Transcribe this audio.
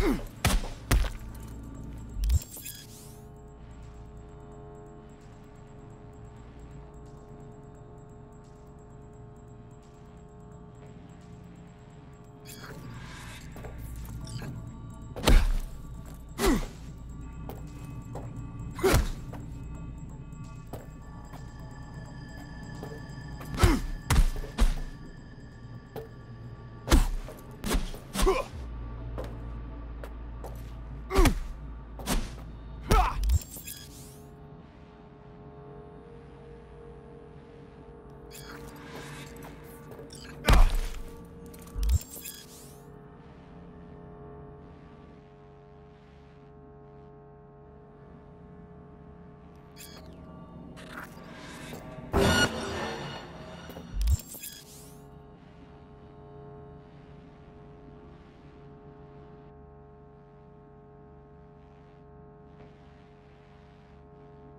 Huh!